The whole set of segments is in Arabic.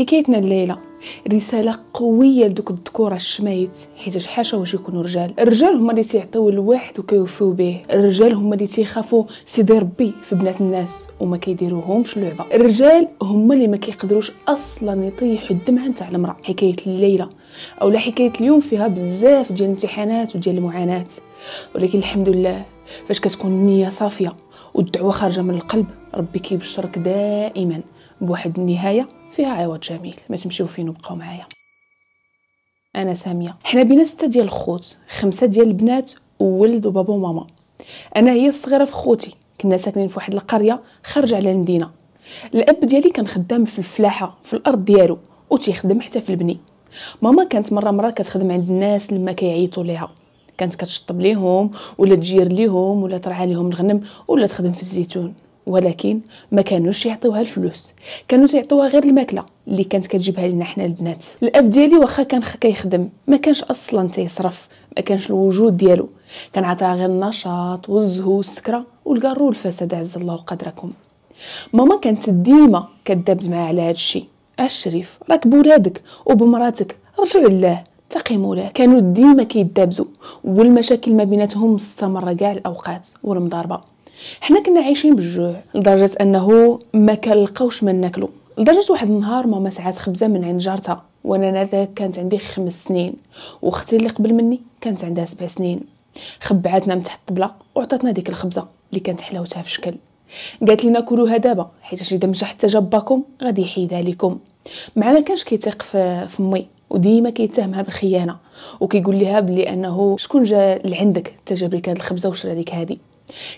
حكايتنا الليلة. رسالة قوية لدوك الذكور الشمايت حيت حاشا واش يكونوا رجال؟ الرجال هما اللي تيعطيو الواحد وكيوفيو به الرجال هما اللي تيخافوا سيدي ربي في بنات الناس وما كيديروهمش لعبة. الرجال هما اللي ما كيقدروش أصلا يطيحوا الدمعة نتاع المرأة. حكاية الليلة أو لا حكاية اليوم فيها بزاف ديال الامتحانات وديال المعاناة. ولكن الحمد لله فاش كتكون النية صافية والدعوة خارجة من القلب ربي كيبشرك دائما بواحد النهاية. فيها عوض جميل ما تمشيو فين وبقاو معايا. أنا سامية. حنا بينا ستة ديال الخوت خمسة ديال البنات وولد وبابا وماما. أنا هي الصغيرة في خوتي كنا ساكنين في واحد القرية خارجه على المدينة. الأب ديالي كان خدام في الفلاحة في الأرض ديالو وتيخدم حتى في البني. ماما كانت مرة مرة كتخدم عند الناس لما كيعيطوا ليها. كانت كتشطب ليهم ولا تجير ليهم ولا ترعى ليهم الغنم ولا تخدم في الزيتون. ولكن ما كانوش يعطيوها الفلوس. كانوا يعطيوها غير الماكلة اللي كانت كتجيبها لنا حنا البنات. الأب ديالي واخا كان كيخدم ما كانش أصلا تيصرف ما كانش الوجود ديالو. كان عطاها غير النشاط والزهو والسكرة والقارو والفساد عز الله قدركم ماما كانت ديما كدابز معاه على هذا الشيء الشريف راك بولادك وبمراتك. رجعوا لله تقي مولاه كانوا ديما كيدابزوا. والمشاكل ما بيناتهم مستمرة كاع الأوقات والمضاربة. حنا كنا عايشين بالجوع لدرجة أنه ما كنلقاوش ما ناكلو. لدرجة واحد النهار ماما ساعات خبزة من عند جارتها وأنا نذاك كانت عندي خمس سنين وأختي اللي قبل مني كانت عندها سبع سنين. خبعتنا من تحت الطبلة وعطاتنا ديك الخبزة اللي كانت حلاوتها في شكل. قالت لنا كلوها دابا حيت إذا مشى حتى جباكم غادي يحيدها لكم مع ما كانش كيثيق في فمي وديما كيتهمها بالخيانة وكيقول لها بلي أنه شكون جا لعندك حتى جاب لك هاد الخبزة وشرى لك هادي.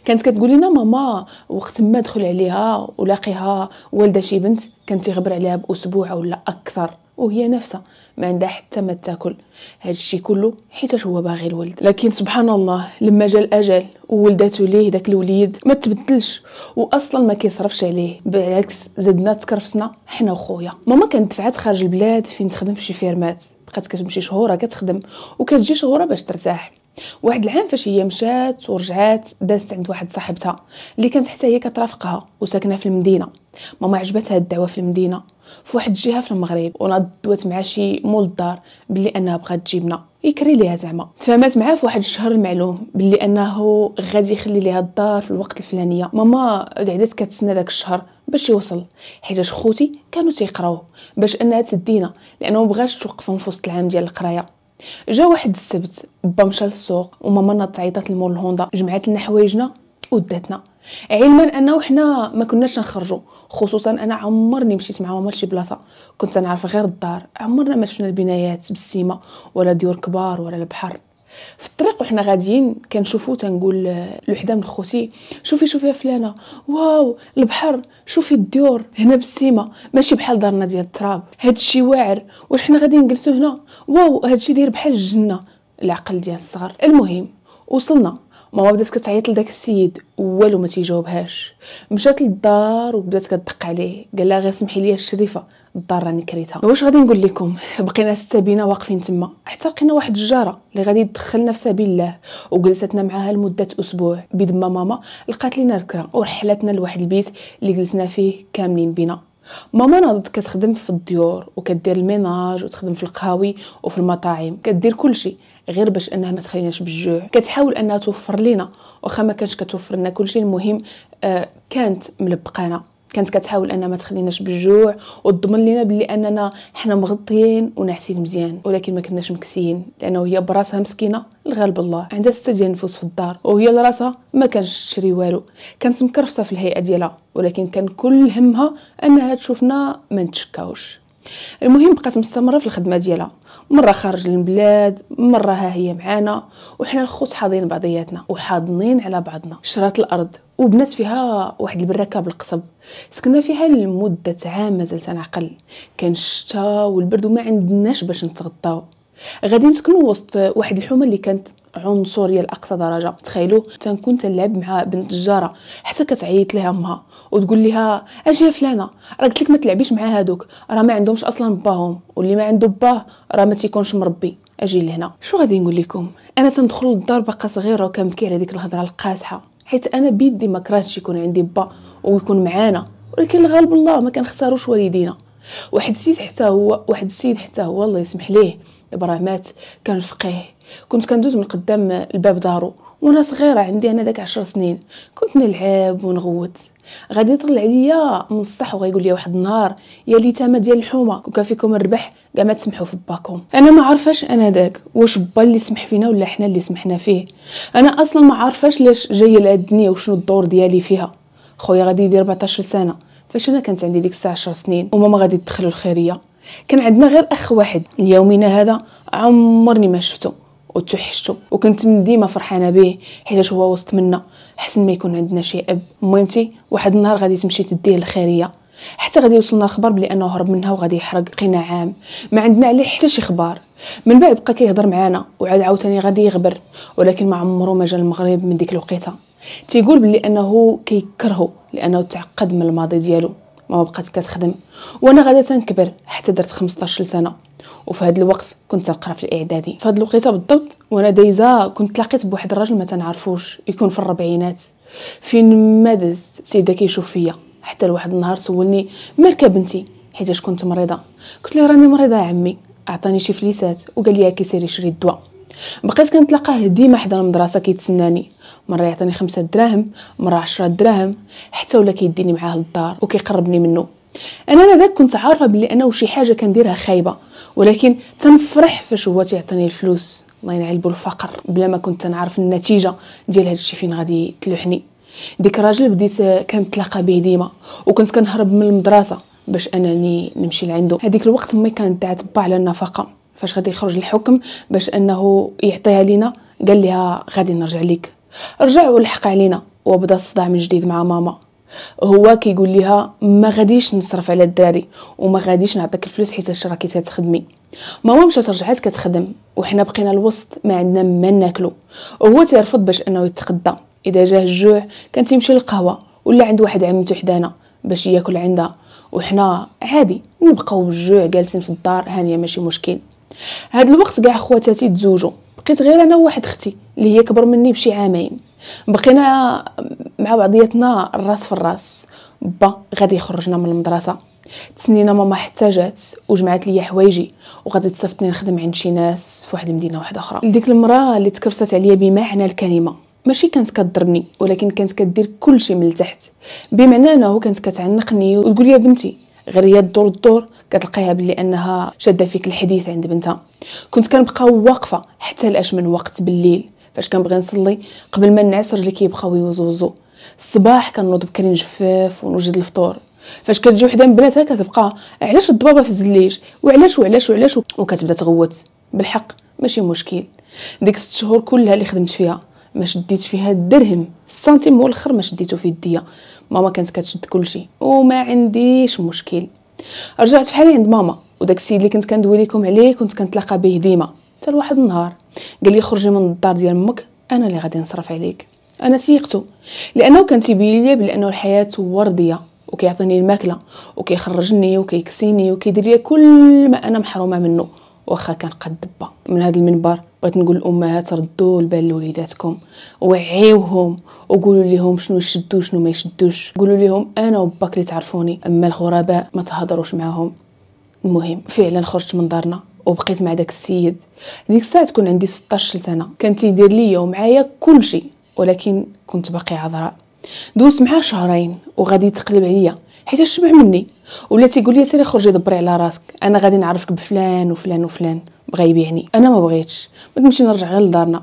كانت كتقول لنا ماما وقت ما دخل عليها ولاقيها والدة شي بنت كان تيغبر عليها بأسبوع ولا أكثر وهي نفسها ما عندها حتى ما تاكل. هذا الشيء كله حيت هو باغي الولد. لكن سبحان الله لما جا الأجل وولداتو ليه داك الوليد ما تبدلش واصلا ما كيصرفش عليه. بالعكس زدنا تكرفسنا حنا وخويا. ماما كانت دفعات خارج البلاد فين تخدم في شي فيرمات. بقات كتمشي شهوره كتخدم وكتجي شهورة باش ترتاح. واحد العام فاش هي مشات ورجعات دازت عند واحد صاحبتها اللي كانت حتى هي كترافقها وساكنة في المدينة. ماما عجبتها الدعوة في المدينة. في واحد الجهة في المغرب ودوات مع شي مول الدار بلي أنها بغات تجيبنا. يكري ليها زعما. تفاهمات معاه في واحد الشهر المعلوم بلي أنه غادي يخلي ليها الدار في الوقت الفلانية. ماما قعدت كتسنى داك الشهر باش يوصل. حيت خوتي كانوا تيقراو باش أنها تدينا لأنه مبغاش توقفهم في وسط العام ديال القراية. جا واحد السبت با مشى للسوق وماما عيطات لمول الهوندا جمعات لنا حوايجنا وداتنا. علما أنه حنا ما كناش نخرجوا خصوصا أنا عمرني مشيت مع ماما لشي بلاصة. كنت نعرف غير الدار عمرنا ما شفنا البنايات بالسيما ولا ديور كبار ولا البحر. في الطريق وحنا غاديين كنشوفو تنقول لوحده من خوتي شوفي شوفي فلانة. واو البحر شوفي الديور هنا بالسيما ماشي بحال دارنا ديال التراب هادشي واعر واش حنا غادي نجلسو هنا؟ واو هادشي داير بحال الجنة. العقل ديال الصغر المهم وصلنا. ماما بدات كتعيط لداك السيد والو ما تيجاوبهاش. مشات للدار وبدات كتدق عليه قال لها غير سمحي لي الشريفة الدار راني كريتها. واش غادي نقول لكم؟ بقينا ستة بينا واقفين تما حتى لقينا واحد الجارة اللي غادي تدخلنا في سبيل الله. وجلستنا معاها لمدة أسبوع. بيد ماما لقات لينا الكرا ورحلتنا لواحد البيت اللي جلسنا فيه كاملين بينا. ماما ناضت كتخدم في الديور وكدير ال ménage وتخدم في القهاوي وفي المطاعم كدير كلشي غير باش انها ما تخليناش بالجوع كتحاول أنها توفر لينا وأخا ما كانش كتوفر لنا كلشي المهم آه كانت ملبقانا. كانت كتحاول أنها ما تخليناش بالجوع وتضمن لنا بلي أننا حنا مغطيين وناعسين مزيان ولكن ما كناش مكسيين لأنه هي براسها مسكينة الغالب الله. عندها ستة ديال النفوس في الدار وهي لراسها ما كانش تشري والو. كانت مكرفسه في الهيئة ديالها ولكن كان كل همها أنها تشوفنا ما نتشكاوش. المهم بقات مستمرة في الخدمة ديالها. مرة خارج البلاد مرة ها هي معانا وحنا الخوت حاضين بعضياتنا وحاضنين على بعضنا. شرات الأرض وبنات فيها واحد البركة بالقصب. سكننا فيها لمدة عام مازال تنعقل. كان الشتاء والبرد وما عندناش باش نتغطاو. غادي نسكنوا وسط واحد الحومة اللي كانت عنصريه لاقصى درجة. تخيلوا تنكون تنلعب مع بنت الجاره حتى كتعيط لها أمها وتقول لها أجي فلانة راه قلت لك ما تلعبيش مع هادوك راه ما عندهمش أصلا باهم واللي ما عنده باه راه ما تيكونش مربي. أجي لهنا. شو غادي نقول لكم؟ أنا تندخل للدار باقا صغيره وكنبكي على ديك الهضرة القاصحة حيت أنا بيدي ما كرهتش يكون عندي با ويكون معانا ولكن الغالب الله ما كنختاروش والدينا. واحد السيد حتى هو واحد السيد حتى هو الله يسمح ليه دابا راه مات كان فقيه كنت كندوز من قدام الباب دارو وأنا صغيرة عندي أنا داك عشر سنين. كنت نلعب ونغوت. غادي يطلع عليا من السطح وغيقول لي واحد النهار يا ليتامه ديال الحومة كون فيكم الربح؟ كاع ما تسمحوا في باكم. أنا ما عارفاش أنا داك واش با اللي سمح فينا ولا حنا اللي سمحنا فيه. أنا أصلا ما عارفاش لاش جاية لهاد الدنيا وشنو الدور ديالي فيها. خويا غادي يدير 14 سنة. فاش أنا كانت عندي ديك الساعة 10 سنين وماما غادي تدخل الخيرية. كان عندنا غير أخ واحد اليومنا هذا عمرني ما شفته وتوحشته وكنت من ديما فرحانة به حيت هو وسط منا. حسن ما يكون عندنا شي أب. مهمتي واحد النهار غادي تمشي تديه للخيريه حتى غادي يوصلنا الخبر بلي انه هرب منها وغادي يحرق قنا عام. ما عندنا عليه حتى شي خبر من بعد بقى كيهضر معانا وعاد عاوتاني غادي يغبر. ولكن ما عمره ما جا المغرب من ديك الوقيتة. تيقول بلي أنه كيكرهو لأنه تعقد من الماضي ديالو. ما بقات كتخدم. وأنا غادا تنكبر حتى درت 15 سنه وفي هذا الوقت كنت تنقرا في الاعدادي في هذه الوقيتة بالضبط وأنا دايزة كنت تلاقيت بواحد الراجل ما تنعرفوش يكون في الربعينات. فين ما دزت سيدا كيشوف فيا حتى لواحد النهار سولني مالك بنتي؟ حيتاش كنت مريضة. قلت له راني مريضة يا عمي. عطاني شي فليسات وقال لي هاكي سيري شري الدواء. بقيت كنتلاقاه ديما حدا المدرسة كيتسناني. مرة يعطيني خمسة دراهم مرة عشرة دراهم حتى ولا كيديني معاه للدار وكيقربني منه أنا أنا ذاك كنت عارفة بلي أنا وشي حاجة كنديرها خايبة. ولكن تنفرح فاش هو تيعطيني الفلوس. الله ينعلبو الفقر. بلا ما كنت تنعرف النتيجة ديال هذا الشيء فين غادي تلوحني. ديك الراجل بديت كنتلاقى به ديما. وكنت كنهرب من المدرسة باش أنني نمشي لعندو. هذيك الوقت مي كانت تعتبع على النفقة. فاش غادي يخرج الحكم باش أنه يعطيها لينا قال لها غادي نرجع لك رجع ولحق علينا. وبدا الصداع من جديد مع ماما. هو كيقول لها ما غاديش نصرف على الدراري وما غاديش نعطيك الفلوس حيت راكي تخدمي ماما مشات رجعت كتخدم وحنا بقينا الوسط ما عندنا ما ناكلو. وهو تيرفض باش انه يتغدى إذا جاه الجوع كان تيمشي للقهوة ولا عند واحد عمتو حدانا باش ياكل عندها. وحنا عادي نبقاو بالجوع جالسين في الدار هانيه ماشي مشكل. هاد الوقت كاع خواتاتي تزوجوا بقيت غير أنا وواحد أختي اللي هي كبر مني بشي عامين. بقينا مع بعضياتنا الراس في الراس. با غادي يخرجنا من المدرسة. تسنينا ماما حتى جات وجمعت لي حوايجي وغادي تصيفطني نخدم عند شي ناس في واحد المدينة واحدة أخرى. لديك المرأة اللي تكرست عليا بمعنى الكلمة. ماشي كانت كضربني ولكن كانت كدير كل شيء من التحت. بمعنى أنه كانت كتعنقني وتقول لي بنتي غير هي الدور الدور كتلقاها بلي أنها شادة فيك الحديث عند بنتها. كنت كنبقى واقفة حتى لاش من وقت بالليل. فاش كنبغي نصلي قبل ما نعس رجلي كيبقاو يوزوزو. الصباح كنوض بكري نجفف ونوجد الفطور. فاش كتجي وحدة من بناتها كتبقى علاش الضبابة في الزليج؟ وعلاش وعلاش وعلاش وكتبدا تغوت. بالحق ماشي مشكل. ديك ست شهور كلها اللي خدمت فيها ما شديت فيها درهم السنتيم هو الأخر ما شديتو في يديا. ماما كانت كتشد كلشي وما عنديش مشكل. رجعت فحالي عند ماما. وداك السيد اللي كنت كندوي لكم عليه كنت كنتلاقى به ديما. حتى لواحد النهار. قال لي خرجي من الدار ديال أمك أنا اللي غادي نصرف عليك. أنا تيقتو لأنه كان تيبين لي بأنه الحياة وردية وكيعطيني الماكلة وكيخرجني وكيكسيني وكيدير لي كل ما أنا محرومة منه. واخا كان قد دبا من هذا المنبر. بغيت نقول الامهات ردوا البال لوليداتكم وعيوهم وقولوا لهم شنو يشدوا شنو ما يشدوش. قولوا لهم أنا وباك اللي تعرفوني. أما الغرباء ما تهضروش معاهم. المهم فعلا خرجت من دارنا. وبقيت مع داك السيد. ديك الساعة تكون عندي 16 سنة. كان تيدير ليا ومعايا كل شيء ولكن كنت باقي عذراء. دوزت معاه شهرين وغادي يتقلب عليا حيت شبع مني. ولا تيقول لي سيري خرجي دبري على راسك. أنا غادي نعرفك بفلان وفلان وفلان. بغا يبيعني. أنا ما بغيتش. ما نمشي نرجع غير لدارنا.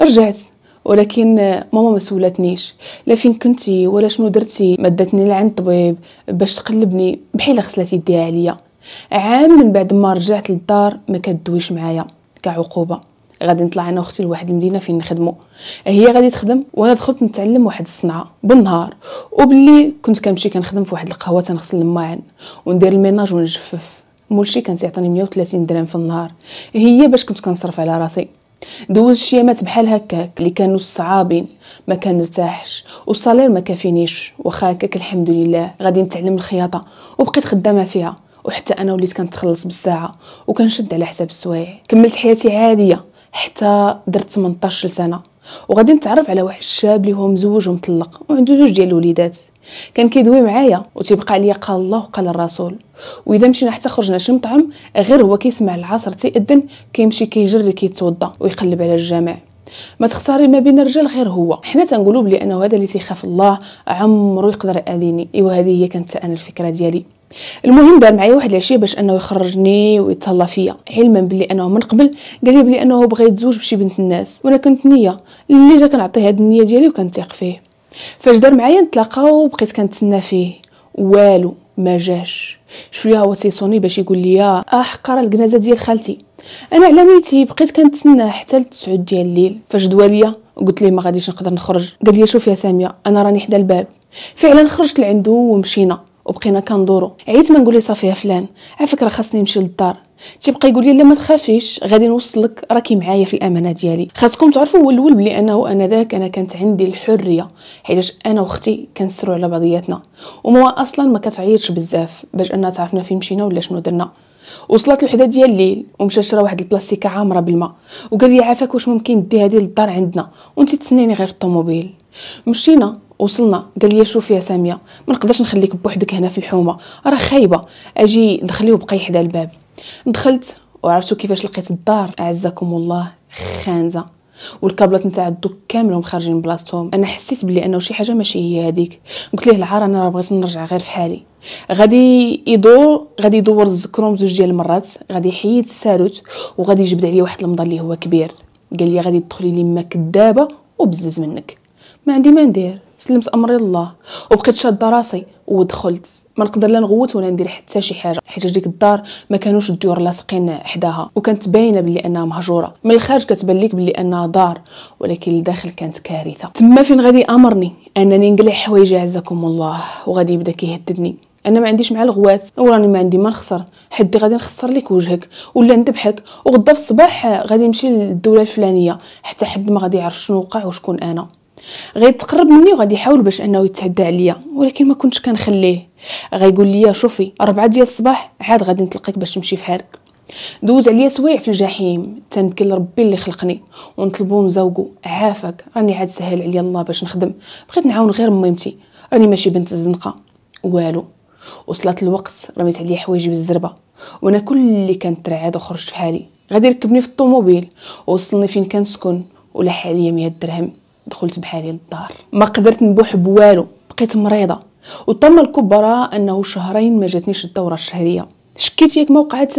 رجعت. ولكن ماما ما سولاتنيش لا فين كنتي ولا شنو درتي. ما داتني لعند الطبيب باش تقلبني بحال غسلات يديها عليا. عام من بعد ما رجعت للدار ما كدويش معايا كعقوبه غادي نطلع أنا وأختي لواحد المدينة فين نخدمو. هي غادي تخدم وأنا دخلت نتعلم واحد الصنعة بالنهار. وبالليل كنت كنمشي كنخدم في واحد القهوة تنغسل الماعن وندير ال ménage ونجفف. مولشي كان تيعطيني 130 درهم في النهار. هي باش كنت كنصرف على راسي. دوزت شي يامات بحال هكاك اللي كانوا صعابين ما كنرتاحش وال salaire ما كافينيش. واخا هكاك الحمد لله غادي نتعلم الخياطة وبقيت خدامة فيها. وحتى أنا وليت كنتخلص بالساعة وكنشد على حساب السوايع. كملت حياتي عادية حتى درت 18 سنه وغادي نتعرف على واحد الشاب اللي هو مزوج ومطلق وعنده زوج ديال الوليدات. كان كيدوي معايا وتيبقى عليا قال الله وقال الرسول. وإذا مشينا حتى خرجنا شي مطعم غير هو كيسمع العصر تيأذن كيمشي كيجري كيتوضا ويقلب على الجامع ما تختاري ما بين الرجال غير هو. حنا تنقولوا بلي أنه هذا اللي تيخاف الله عمرو يقدر يأذيني. إيوا هذه هي كانت أنا الفكرة ديالي. المهم دار معايا واحد العشية باش أنه يخرجني ويتهلا فيا. علما بلي أنه من قبل قال لي بلي أنه بغى يتزوج بشي بنت الناس. وأنا كنت نية. اللي جا كنعطيه هاد النية ديالي وكنثيق فيه. فاش دار معايا نتلاقاو بقيت كنتسنى فيه. والو ما جاش. شوية هو تيصوني باش يقول لي أه حقره الكنازه ديال خالتي. أنا على نيتي بقيت كنتسنى حتى لتسعود ديال الليل. فاش دوا ليا قلت ليه ما غاديش نقدر نخرج؟ قال لي شوف يا سامية أنا راني حدا الباب. فعلا خرجت لعندو ومشينا وبقينا كندورو. عييت ما نقول صافي يا فلان على فكرة خاصني نمشي للدار. تيبقى يقول لي لا ما تخافيش غادي نوصلك راكي معايا في الأمانة ديالي. خاصكم تعرفوا هو الأول بلي انه أنا ذاك أنا كانت عندي الحرية حيتاش أنا وأختي كنسروا على بعضياتنا. وما أصلا ما كتعيطش بزاف باش انها تعرفنا فين مشينا ولا شنو درنا. وصلت الوحدة ديال الليل ومشى شرا واحد البلاستيكة عامرة بالماء وقال لي عافاك واش ممكن دي هذه للدار عندنا؟ وانت تسنيني غير في الطوموبيل. مشينا وصلنا. قال لي شوفي يا سامية ما نقدرش نخليك بوحدك هنا في الحومة راه خايبة. أجي دخلي وبقي حدا الباب. دخلت وعرفتوا كيفاش لقيت الدار. أعزكم الله خانزة. والكابلات نتاع الدوك كاملهم خارجين بلاصتهم. أنا حسيت بلي أنه شي حاجة ماشي هي هذيك. قلت ليه العار أنا راه بغيت نرجع غير في حالي. غادي يدور غادي يدور الزكروم زوج ديال المرات. غادي يحيد الساروت وغادي يجبد عليا واحد المضى اللي هو كبير. قال لي غادي تدخلي لي ما كدابه وبزز منك. ما عندي ما ندير. سلمت امري الله وبقيت شادة راسي ودخلت. ما نقدر لا نغوت ولا ندير حتى شي حاجة حيت ديك الدار ما كانوش الديور لاصقين حداها. وكانت باينة بلي أنها مهجورة. من الخارج كتبان لك بلي أنها دار ولكن الداخل كانت كارثة. تما فين غادي امرني أنني نقلع حوايجي عزكم الله وغادي يبدا كيهددني. أنا ما عنديش مع الغوات وراني ما عندي ما نخسر. حدي غادي نخسر لك وجهك ولا ندبحك وغدا في الصباح غادي نمشي للدولة الفلانية حتى حد ما غادي يعرف شنو وقع وشكون أنا. غيتقرب مني وغادي يحاول باش انه يتعدى عليا ولكن ما كنتش كنخليه. غيقول لي شوفي أربعة ديال الصباح عاد غادي نطلقك باش تمشي في حالك دوز عليا سوايع في الجحيم تنبكي لربي اللي خلقني ونطلبو نزاوكو عافاك راني عاد سهل عليا الله باش نخدم. بغيت نعاون غير ميمتي راني ماشي بنت الزنقة. والو. وصلت الوقت رميت عليا حوايجي بالزربة. وأنا كلي كنترعد وخرجت في حالي. غادي يركبني في الطوموبيل ووصلني فين كنسكن ولاح عليا 100 درهم. دخلت بحالي للدار ما قدرت نبوح بوالو بقيت مريضة. وتم الكبرى أنه شهرين ما جاتنيش الدورة الشهرية. شكيت ياك ما وقعت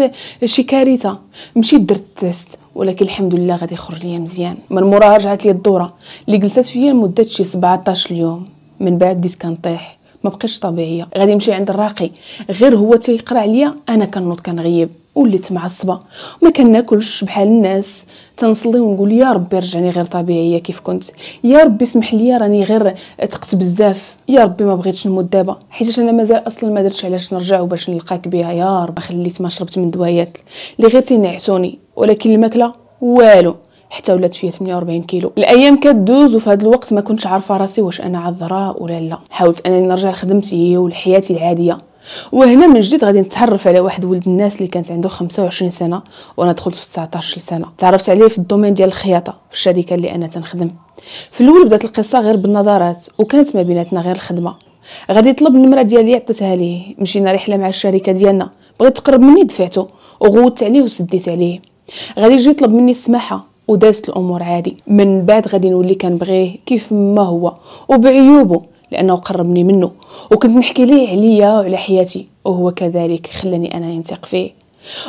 شي كارثة. مشيت درت تيست ولكن الحمد لله غادي يخرج ليا مزيان. من موراها رجعت لي الدورة. اللي جلست فيا لمدة شي 17 يوم من بعد بديت كنطيح ما بقيتش طبيعية. غادي نمشي عند الراقي. غير هو تيقرا عليا أنا كنوض كنغيب. وليت معصبة. ما كناكلش بحال الناس. تنصلي ونقول يا ربي رجعني غير طبيعية كيف كنت. يا ربي اسمح لي راني غير تقت بزاف. يا ربي ما بغيتش نموت دابا. حيت أنا مازال أصلا ما درتش علاش نرجع وباش نلقاك بها. يا رب خليت ما شربت من دوايات. اللي غير تينعسوني ولكن الماكلة والو. حتى ولات فيا 48 كيلو. الأيام كدوز وفي هذا الوقت ما كنتش عارفة راسي واش أنا عذراء ولا لا. حاولت أنني نرجع لخدمتي ولحياتي العادية. وهنا من جديد غادي نتعرف على واحد ولد الناس اللي كانت عنده 25 سنة وأنا دخلت في 19 سنة. تعرفت عليه في الدومين ديال الخياطة في الشركة اللي أنا تنخدم. في الأول بدات القصة غير بالنظرات وكانت ما بيناتنا غير الخدمة. غادي يطلب النمرة ديالي عطيتها ليه. مشينا رحلة مع الشركة ديالنا. بغيت تقرب مني دفعته وغوت عليه وسديت عليه. غادي يجي يطلب مني السماحة ودازت الأمور عادي. من بعد غادي نولي كنبغيه كيف ما هو وبعيوبه. لأنه قربني منه. وكنت نحكي ليه عليا وعلى حياتي وهو كذلك خلاني أنا ينثق فيه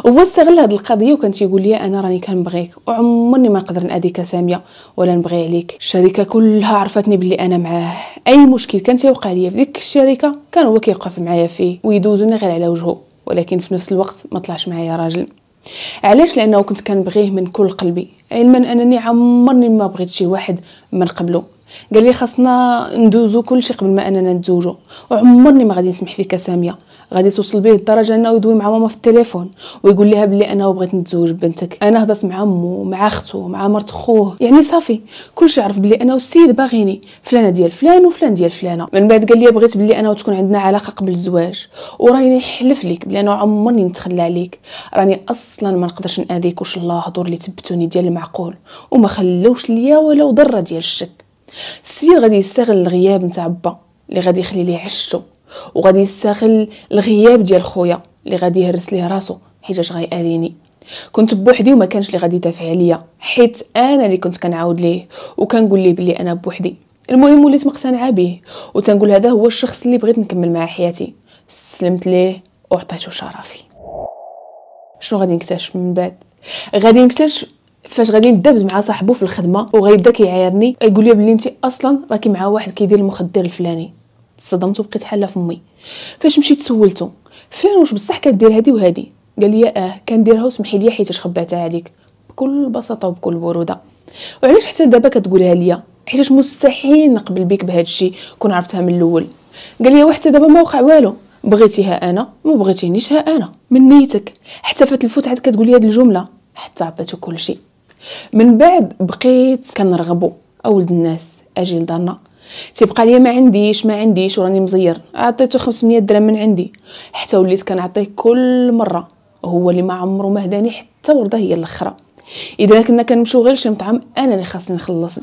هو استغل هذه القضية وكان تيقول لي أنا راني كنبغيك وعمرني ما نقدر ناديك سامية ولا نبغي عليك. الشركة كلها عرفتني بلي أنا معاه. أي مشكل كان تيوقع ليا في ديك الشركة كان هو كيوقف معايا فيه ويدوزوني غير على وجهه. ولكن في نفس الوقت ما طلعش معايا راجل. علاش؟ لأنه كنت كنبغيه من كل قلبي. علما أنني عمرني ما بغيت شي واحد من قبله. قال لي خاصنا ندوزو كلشي قبل ما أننا نتزوجو. وعمرني ما غادي نسمح فيك سامية. غادي توصل به الدرجه أنه يدوي مع ماما في التليفون ويقول لها بلي أنا بغيت نتزوج بنتك. أنا هضرت مع أمو مع أختو مع مرت خوه. يعني صافي كلشي عرف بلي أنا والسيد باغيني. فلانة ديال فلان وفلان ديال فلانة. من بعد قال لي بغيت بلي أنا وتكون عندنا علاقة قبل الزواج. وراني نحلف لك بلي أنا عمرني نتخلى عليك راني أصلا ما نقدرش نأذيك وش الله هضور اللي تبتوني ديال المعقول. وما خلوش ليا ولا ضرة ديال الشك. السيد غادي يستغل الغياب نتاع با اللي غادي يخلي ليه عشتو وغادي يستغل الغياب ديال خويا اللي غادي يهرس ليه راسو حيتاش غيأذيني. كنت بوحدي وما كانش اللي غادي يدافع عليا حيت أنا اللي كنت كنعاود ليه وكنقول ليه بلي أنا بوحدي. المهم وليت مقتنعة به وتنقول هذا هو الشخص اللي بغيت نكمل معاه حياتي. استسلمت ليه وعطيته شرفي. شنو غادي نكتشف من بعد؟ غادي نكتشف فاش غادي ندابز مع صاحبو في الخدمة وغيبدا كيعايرني يقول لي بلي انت أصلا راكي مع واحد كيدير المخدر الفلاني. تصدمت وبقيت حالة فمي فاش مشيت سولته فين واش بصح كدير هادي وهادي؟ قال لي آه كنديرها وسمحي لي حيت خبعتها عليك. بكل بساطة وبكل بروده وعلاش حتى دابا كتقولها ليا؟ حيت مستحيل نقبل بك بهذا الشيء كون عرفتها من الأول. قال لي وحتى دابا ما وقع والو. بغيتيها أنا ما بغيتينيش ها أنا. من نيتك. حتى فات الفوت عاد كتقولي هاد الجملة. حتى عطيتو كل شيء من بعد بقيت كنرغبو. أولد الناس أجي لدارنا. تيبقى ليا ما عنديش ما عنديش وراني مزير. عطيتو 500 درهم من عندي. حتى وليت كنعطيه كل مرة. هو اللي ما عمره ما هداني حتى وردة هي الأخرى. إذا كنا كنمشيو غير شي مطعم أنا اللي خاصني نخلص.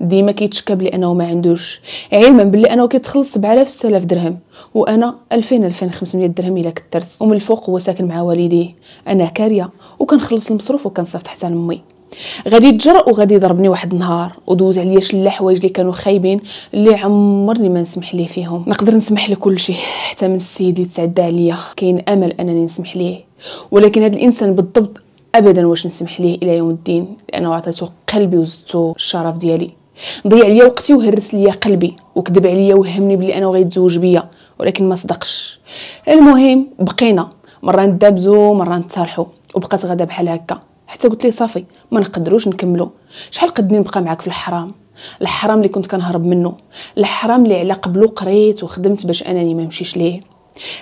ديما كيتشكى بلي انه ما عندوش. علما بلي انه كيتخلص 7000 6000 درهم. وأنا 2000 2500 درهم إلا كثرت ومن الفوق هو ساكن مع والديه أنا كارية. وكنخلص المصروف وكنصيفط حتى لأمي. غادي يتجرأ وغادي يضربني واحد النهار ودوز عليا شله حوايج اللي كانوا خايبين اللي عمرني ما نسمح ليه فيهم. نقدر نسمح لكل شيء حتى من السيد اللي تعدى عليا. كاين أمل أنني نسمح ليه. ولكن هذا الإنسان بالضبط ابدا واش نسمح ليه إلى يوم الدين؟ لأنه عطيته قلبي وزدته الشرف ديالي. ضيع ليا وقتي وهرس ليا قلبي وكذب عليا وهمني بلي أنا غيتزوج بيا ولكن ما صدقش. المهم بقينا. مرة ندابزو مرة نتصالحوا وبقات غدا بحال هكا. حتى قلت ليه صافي ما نقدروش نكملوا شحال قدني نبقى معاك في الحرام؟ الحرام اللي كنت كنهرب منه الحرام اللي على قبلو قريت وخدمت باش أنني ما نمشيش ليه.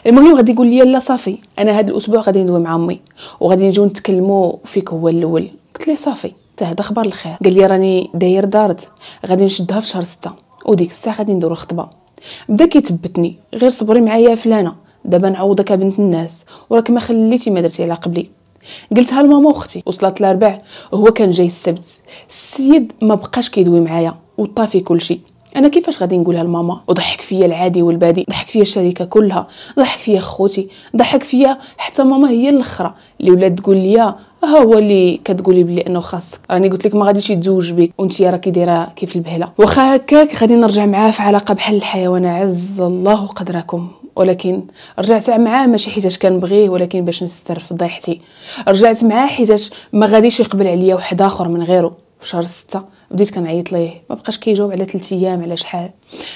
المهم غادي يقول لي لا صافي أنا هذا الأسبوع غادي ندوي مع أمي وغادي نجيو نتكلموا فيك هو الأول. قلت ليه صافي؟ حتى هذا خبر الخير. قال لي راني داير دارت غادي نشدها في شهر ستة وديك الساعة غادي نديرو الخطبة. بدا كيثبتني غير صبري معايا فلانة دابا نعوضك بنت الناس وراك ما خليتي ما درتي على قبلي. قلتها لماما أختي وصلت الاربع هو كان جاي السبت. السيد ما بقاش كيدوي معايا وطافي كل شيء. أنا كيفاش غادي نقولها لماما؟ وضحك فيا العادي والبادي ضحك فيا الشركة كلها ضحك فيا خوتي ضحك فيا حتى ماما هي الأخرى. اللي ولات تقول لي ها هو اللي كتقولي بلي إنه خاصك راني قلت لك ما غاديش يتزوج بك وانت راكي دايرة كيف البهلة. واخا هكاك غادي نرجع معاه في علاقة بحال الحيوان عز الله قدركم. ولكن رجعت معاه ماشي حيتاش كنبغيه ولكن باش نستر فضيحتي رجعت معاه حيتاش ما غاديش يقبل عليا واحد آخر من غيره. في شهر ستة بديت كنعيط ليه. ما بقاش كيجاوب على 3 أيام على شحال.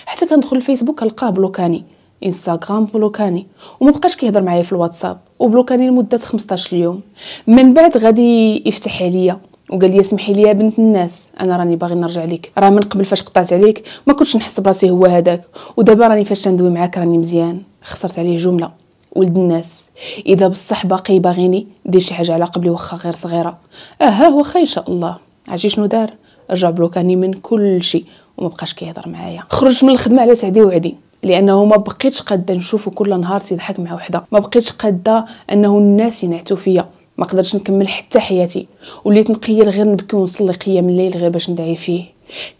حتى كندخل الفيسبوك كنلقاه بلوكاني. إنستغرام بلوكاني. وما بقاش كيهضر معايا في الواتساب. وبلوكاني لمدة 15 يوم من بعد غادي يفتح عليا. وقال لي سمحي لي يا بنت الناس. أنا راني باغي نرجع ليك. راه من قبل فاش قطعت عليك ما كنتش نحس براسي هو هذاك. ودابا راني فاش ندوي معاك راني مزيان. خسرت عليه جملة. ولد الناس. إذا بصح باقي باغيني دير شي حاجة على قبلي واخا غير صغيرة. آه واخا إن شاء الله. عرفتي شنو دار؟ رجع بلوكاني من كل شيء وما بقاش كيهضر معايا. خرجت من الخدمة على سعدي وعدي. لأنه ما بقيتش قادة نشوفه كل نهار تيضحك مع وحدة. ما بقيتش قادة أنه الناس ينعتوا فيا. ما قدرتش نكمل حتى حياتي. وليت نقيل غير نبكي ونصلي قيام الليل غير باش ندعي فيه.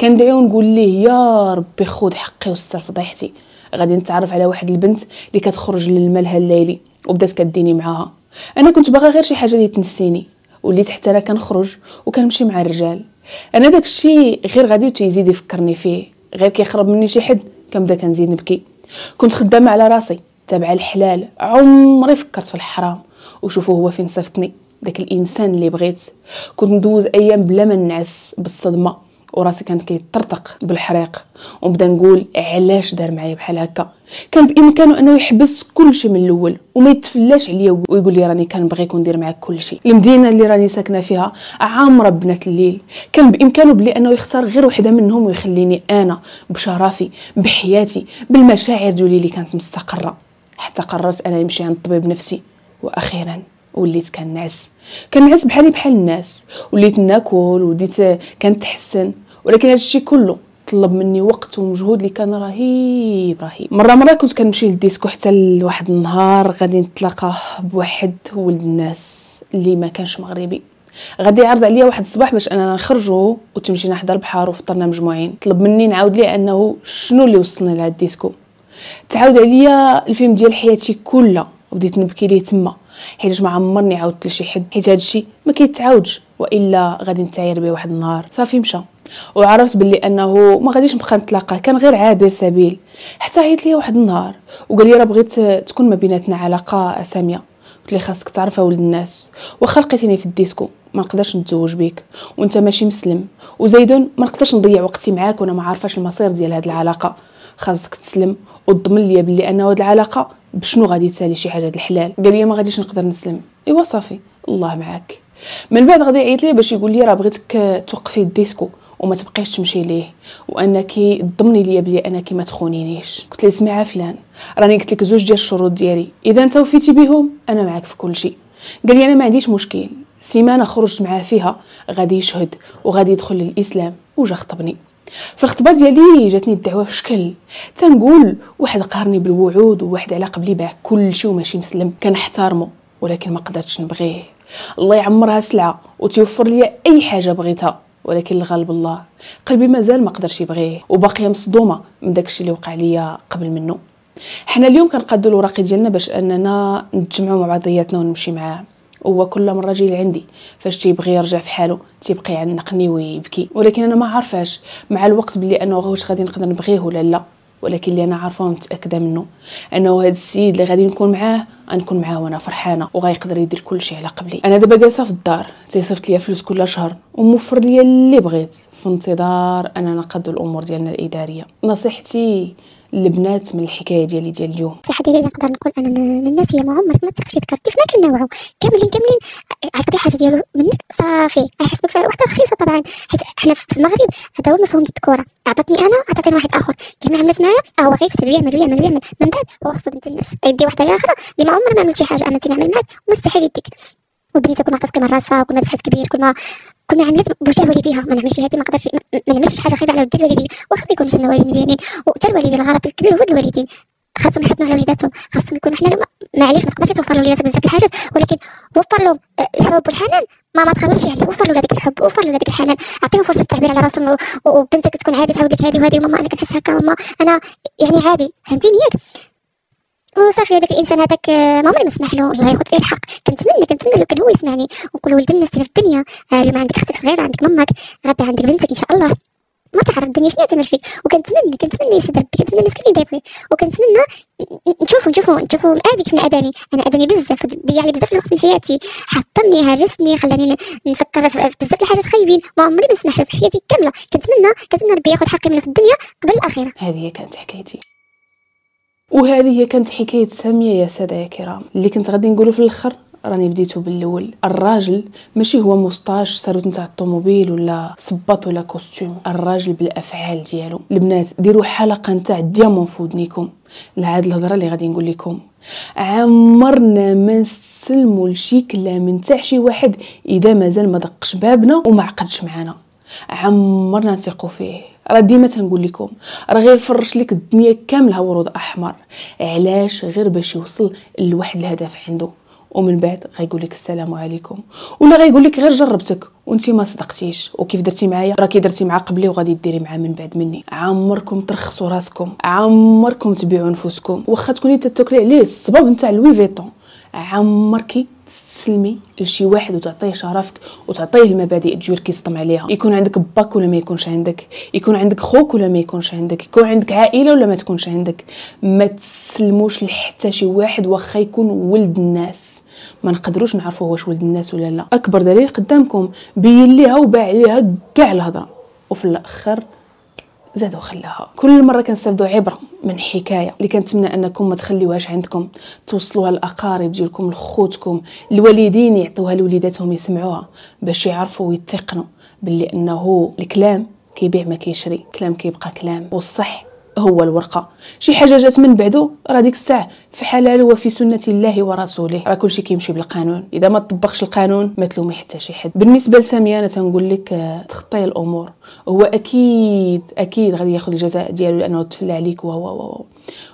كندعي ونقول ليه يا ربي خذ حقي وستر فضيحتي غادي نتعرف على واحد البنت اللي كتخرج للملهى الليلي وبدات كديني معاها. أنا كنت باغا غير شي حاجة اللي تنسيني. وليت حتى أنا كنخرج وكنمشي مع الرجال. أنا داك الشيء غير غادي تيزيد يفكرني فيه. غير كيخرب مني شي حد كنبدا كنزيد نبكي. كنت خدامة على راسي تابعة الحلال عمري فكرت في الحرام. وشوفوا هو فين صفتني داك الإنسان اللي بغيت. كنت ندوز أيام بلا ما نعس بالصدمة. وراسي كانت كيطرطق بالحريق ونبدا نقول علاش دار معايا بحال هكا؟ كان بإمكانه أنه يحبس كل شيء من الأول وما يتفلاش عليا ويقول لي راني كنبغيك وندير معاك كل شيء. المدينة اللي راني ساكنة فيها عامرة بنات الليل. كان بإمكانه بلي أنه يختار غير وحدة منهم ويخليني أنا بشرفي بحياتي بالمشاعر ديالي اللي كانت مستقرة. حتى قررت أنا نمشي عند طبيب نفسي. وأخيرا وليت كنعس. كنعس بحالي بحال الناس. وليت ناكل وليت كنتحسن. ولكن هذا الشيء كله طلب مني وقت ومجهود اللي كان رهيب رهيب. مرة مرة كنت كنمشي للديسكو حتى لواحد النهار غادي نتلاقى بواحد ولد الناس اللي ما كانش مغربي. غادي يعرض عليا واحد الصباح باش اننا نخرجوا ونمشي لحدا البحر وفطرنا مجموعين. طلب مني نعاود ليه أنه شنو اللي وصلني لهاد الديسكو. تعاود عليا الفيلم ديال حياتي كلها وبديت نبكي ليه تما. حيت ما عمرني عاودت لشي حد حيت هادشي ما كيتعاودش وإلا غادي نتعاير به واحد النهار. صافي مشى. وعرفت باللي أنه ما غاديش نبقى نتلاقى كان غير عابر سبيل. حتى عيط لي واحد النهار وقال لي راه بغيت تكون ما بيناتنا علاقة ساميه قلت لي خاصك تعرف ولد الناس. واخا لقيتيني في الديسكو ما نقدرش نتزوج بيك. وأنت ماشي مسلم. وزيدون ما نقدرش نضيع وقتي معاك وأنا ما عارفاش المصير ديال هاد العلاقة. خاصك تسلم وتضمن لي باللي انه هاد العلاقة بشنو غادي تسالي شي حاجة الحلال. قال لي ما غاديش نقدر نسلم. إيوا صافي الله معاك. من بعد غادي يعيط لي باش يقول لي راه بغيتك توقفي الديسكو. وما تبقيش تمشي ليه وأنك تضمني ليا بلي أنك ما تخونينيش. قلت لي اسمعي فلان راني قلت لك زوج ديال الشروط ديالي. إذا أنت وفيتي بهم أنا معاك في كل شيء. قال لي أنا ما عنديش مشكل. سيمانه خرجت معاه فيها غادي يشهد وغادي يدخل للإسلام وجا خطبني. في الخطبة ديالي جاتني الدعوة في شكل. تنقول واحد قهرني بالوعود وواحد على قبلي باع كل شيء وماشي مسلم كنحترمه ولكن ما قدرتش نبغيه. الله يعمرها سلعة وتيوفر لي أي حاجة بغيتها. ولكن الغالب الله قلبي مازال ما قدرش يبغيه وباقيه مصدومة من داكشي اللي وقع ليا قبل منه. حنا اليوم كنقادو الوراقي ديالنا باش أننا نتجمعوا مع بعضياتنا ونمشي معاه. هو كل مرة جاي لعندي فاش تيبغي يرجع في حاله تيبقى يعنقني ويبكي. ولكن أنا ما عارفاش مع الوقت بلي انه واش غادي نقدر نبغيه ولا لا. ولكن اللي أنا عارفة ومتاكده منه أنه هذا السيد اللي غادي نكون معاه غنكون معاه وأنا فرحانة وغيقدر يدير كل شيء على قبلي. أنا دابا جالسة في الدار تيصيفط ليا فلوس كل شهر وموفر ليا اللي بغيت في انتظار أننا نقضوا الأمور ديالنا الإدارية. نصيحتي البنات من الحكاية ديالي ديال اليوم. صح ديالي نقدر نقول أنا للناس هي ما عمرك ما تسقسي تذكر كيف ما كنوعوا كاملين كاملين. عطي حاجة ديالو منك؟ صافي. غيحسبك فيها. وحده رخيصه طبعا. حيت حنا في المغرب هذا هو مفهوم الذكوره عطاتني أنا عطاتني واحد آخر. كيف ما عملت معايا؟ هو غيفسر ويعمل ويعمل ويعمل من بعد هو خصو بنت الناس. يدي وحده أخرى اللي ما عمرها ما عملت شي حاجة. أنا تنعمل معاك مستحيل يديك. والبنيته كل ما عطاتك من راسها كل ما كبير كل ما كل ما عملت بوجه والديها ما نعملش هذه ما قدرش ما نعملش حاجة خايبة على ولدي الوالدين واخا ما يكونوش الوالدين مزيانين وحتى الوالدين الغلط الكبير هو الوالدين. خاصهم يحطوا على وليداتهم. خاصهم يكونوا حنا معليش ما تقدرش توفر لوليداتك بزاف الحاجات. ولكن وفر لهم الحب والحنان. ما ما تخلصش عليه وفر له هذاك الحب وفر هذاك الحنان. أعطيهم فرصة التعبير على راسهم وبنتك تكون عادي تعاود لك هذه وهذه وماما أنا كنحس هكا وما أنا يعني عادي. فهمتيني ياك وصافي هذاك الإنسان هذاك ما عمري ما نسمح له الله ياخذ فيه الحق. كنتمنى كنتمنى لو كان هو يسمعني. ونقول ولد الناس في الدنيا آه اللي ما عندك أختك صغيرة عندك مامك غدا عندك بنتك إن شاء الله. ما تعرف الدنيا شنو تعمل فيك. وكنتمنى كنتمنى يسد ربي كنتمنى الناس يدعوا فيه وكنتمنى نشوفوا نشوفوا نشوفوا هذيك كيف اذاني أنا أذاني بزاف ضيع لي بزاف الوقت من حياتي. حطمني هرسني خلاني نفكر في بزاف الحاجات خايبين. ما عمري ما نسمح في حياتي كاملة. كنتمنى كنتمنى ربي ياخذ حقي منه في الدنيا قبل الآخرة. هذه كانت حكايتي. وهذه هي كانت حكاية سامية يا سادة يا كرام. اللي كنت غادي نقوله في الأخر راني بديتو بالأول. الراجل ماشي هو مستاج ساروت نتاع الطوموبيل ولا صباط ولا costume الراجل بالأفعال ديالو. البنات ديروا حلقة نتاع diamant في ودنيكم لهاد الهضرة اللي غادي نقول لكم. عمرنا ما نسلموا لشي كلام نتاع شي واحد إذا مازال ما دقش بابنا وما عقدش معنا عمرنا نثقوا فيه. راه ديما تنقول لكم راه غير فرش لك الدنيا كاملة ورود أحمر. علاش؟ غير باش يوصل لواحد الهدف عنده. ومن بعد غيقول لك السلام عليكم. ولا غيقول لك غير جربتك. وانت ما صدقتيش. وكيف درتي معايا؟ راكي درتي مع قبلي وغادي ديري معاه من بعد مني. عمركم ترخصوا راسكم. عمركم تبيعوا نفوسكم. واخا تكوني تتوكلي عليه السبب نتاع Louis Vuitton عمركي تستسلمي لشي واحد وتعطيه شرفك وتعطيه المبادئ ديالك كيصطم عليها. يكون عندك باك ولا ما يكونش عندك؟ يكون عندك خوك ولا ما يكونش عندك؟ يكون عندك عائلة ولا ما تكونش عندك؟ ما تسلموش لحتى شي واحد واخا يكون ولد الناس. ما نقدروش نعرفوا واش ولد الناس ولا لا. أكبر دليل قدامكم بين ليها وباع عليها كاع الهضرة. وفي الآخر زادوا خلاها. كل مرة كنستافدوا عبرة من حكاية اللي كنتمنى أنكم ما تخليوهاش عندكم. توصلوها للأقارب ديالكم لخوتكم الوالدين يعطوها لوليداتهم يسمعوها باش يعرفوا ويتقنوا باللي أنه الكلام كيبيع ما كيشري كلام كيبقى كلام. والصح هو الورقة. شي حاجة جات من بعدو راه ديك الساعة في حلال وفي سنة الله ورسوله. راه كلشي كيمشي بالقانون. إذا ما طبقش القانون ما تلومي حتى شي حد. بالنسبة لسامية أنا تنقول لك آه، تخطي الأمور. هو أكيد أكيد غادي ياخذ الجزاء ديالو لأنه تفلى عليك وهو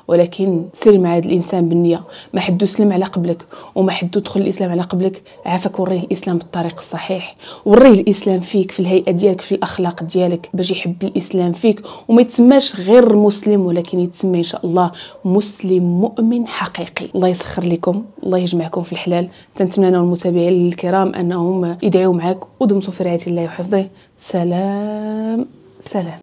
ولكن سيري مع هذا الإنسان بالنية. ما حدو سلم على قبلك وما حدو دخل الإسلام على قبلك. عافاك وريه الإسلام بالطريق الصحيح. وريه الإسلام فيك في الهيئة ديالك في الأخلاق ديالك باش يحب الإسلام فيك. وما يتسماش غير مسلم ولكن يتسمى إن شاء الله مسلم مؤمن حقيقي. الله يسخر لكم الله يجمعكم في الحلال. تنتمنى أنا والمتابعين الكرام أنهم يدعوا معك ودمتم في رعاية الله وحفظه. سلام سلام.